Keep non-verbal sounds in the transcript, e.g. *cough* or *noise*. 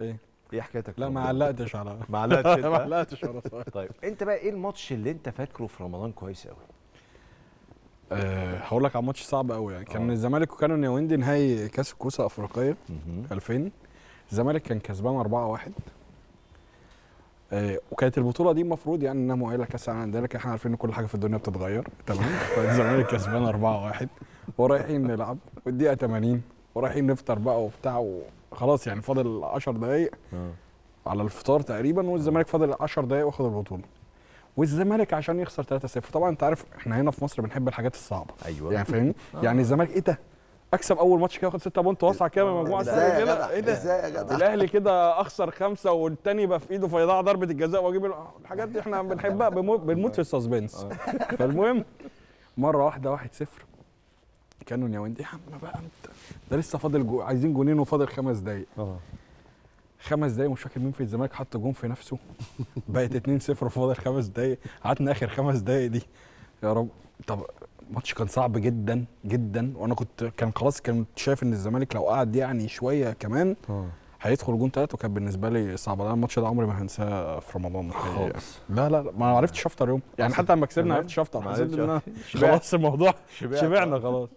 إيه. إيه حكايتك؟ لا ما رمضان؟ علقتش على *laughs* ما علقتش؟ *laughs* ما علقتش صغير طيب أنت بقى إيه الماتش اللي أنت فاكره في رمضان كويس قوي أه هقول لك على ماتش صعب قوي يعني. كان آه. الزمالك وكانوا نيويندي نهائي كأس الكوسة أفريقية 2000 الزمالك كان كسبان 4-1 آه، وكانت البطولة دي المفروض يعني إنها مؤهلة كاس العالم للانديه لكن إحنا عارفين إن كل حاجة في الدنيا بتتغير تمام؟ *laughs* فالزمالك كسبان 4-1 ورايحين نلعب. والدقيقة 80 ورايحين نفطر بقى وبتاع وخلاص يعني فاضل 10 دقائق على الفطار تقريبا والزمالك فاضل 10 دقائق واخد البطولة. والزمالك عشان يخسر 3-0 طبعا أنت عارف إحنا هنا في مصر بنحب الحاجات الصعبة. أيوه. يعني فاهمني؟ يعني الزمالك إيه ده؟ أكسب أول ماتش كده واخد 6 point واسع كده من مجموعة سهله يا كده جدع؟ إيه ده؟ إزاي يا جدع؟ الأهلي كده أخسر خمسة والتاني يبقى في إيده فيضيع ضربة الجزاء وأجيب ال- الحاجات دي إحنا بنحبها بنموت, في ال suspense. فالمهم مرة واحدة 1 0 كانوا نيويندي يا عم بقى انت ده لسه فاضل جو عايزين جونين وفاضل خمس دقايق. آه. خمس دقايق مش فاكر مين في الزمالك حط جون في نفسه. بقت 2 0 وفاضل خمس دقايق. قعدنا آخر خمس دقايق دي. يا رب. طب الماتش كان صعب جدا جدا. وأنا كنت كان خلاص كنت شايف إن الزمالك لو قعد يعني شوية كمان هيدخل جون ثلاثة وكان بالنسبة لي صعب أنا الماتش ده عمري ما هنساه في رمضان. خالص. لا لا ما عرفتش أفطر يوم. يعني حتى لما كسبنا؟ عرفتش أفطر. ما حسيت إن أنا عرفتش. خلاص الموضوع. شبعنا خلاص.